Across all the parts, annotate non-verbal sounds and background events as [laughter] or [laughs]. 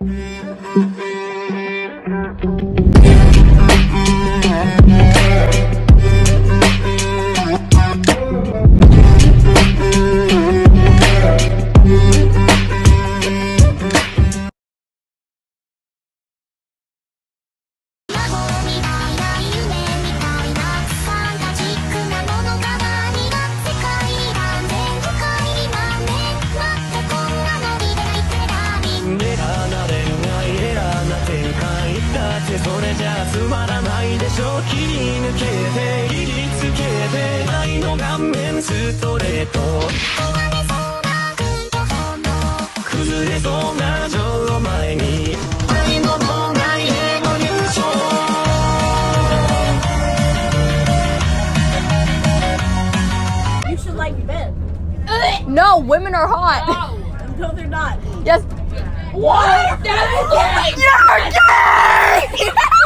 Thank you. らないでしょ切り抜けて切りつけて愛の顔面ストレート壊れそうな軍と炎崩れそうな情を前に愛の妨害エボリューション You should like men. [laughs] No, women are hot. No, they're not. Yes. What? You're gay! [laughs]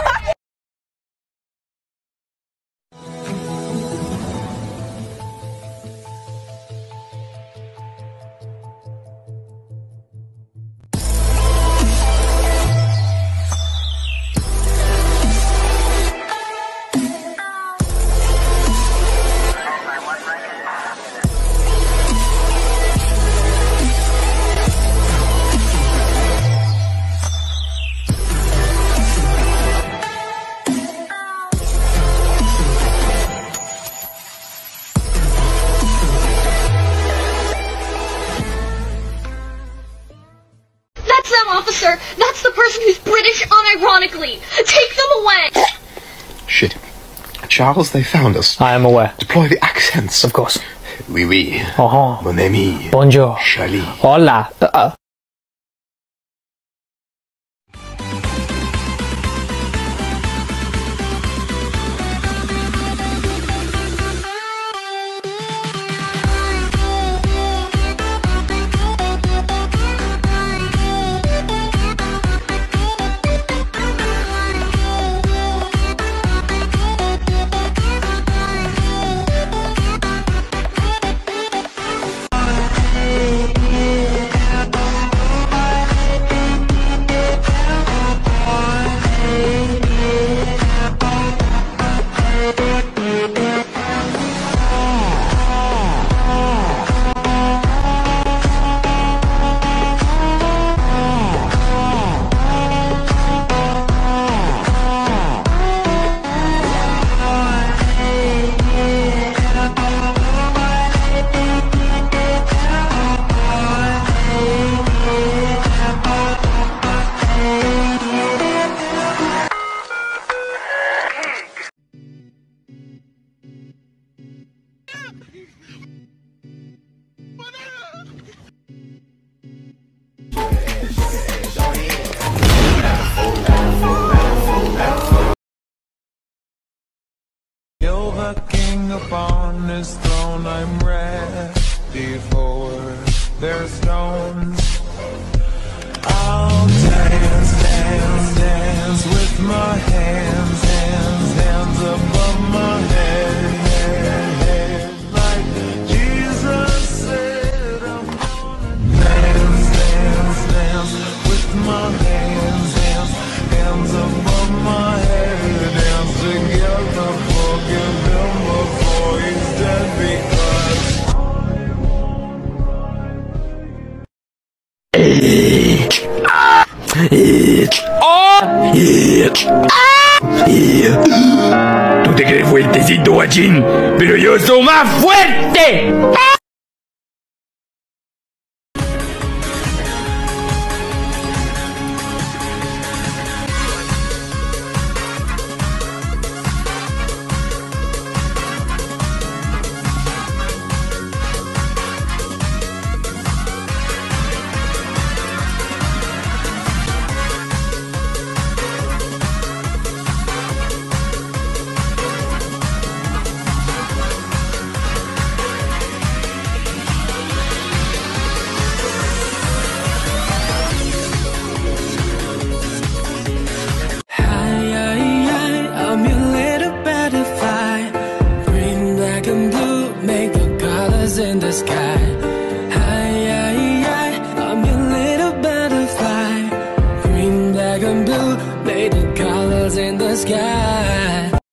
officer! That's the person who's British unironically! Take them away! Shit. Charles, they found us. I am aware. Deploy the accents. Of course. Oui, oui. Uh-huh. Mon ami. Bonjour. Charlie. Hola. Uh-uh. You're the king upon his throne, I'm ready for their stones. I'll Tú te crees fuertecito, guachín, pero yo soy más fuerte. Lay